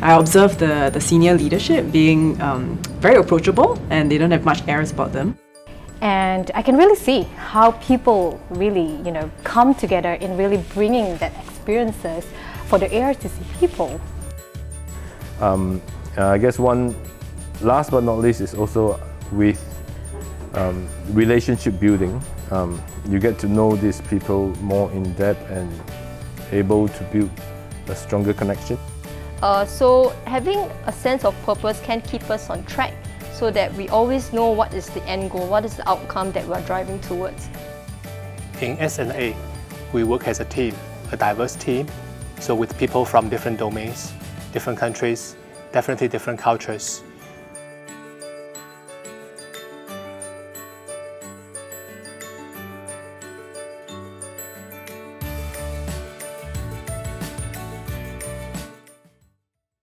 I observe the, the senior leadership being um, very approachable and they don't have much airs about them. And I can really see how people really, you know, come together in really bringing that experiences for the ARTC people. Um, uh, I guess one, last but not least, is also with um, relationship building. Um, you get to know these people more in depth and able to build a stronger connection. Uh, so having a sense of purpose can keep us on track so that we always know what is the end goal, what is the outcome that we're driving towards. In SNA, we work as a team, a diverse team, so with people from different domains, different countries, definitely different cultures.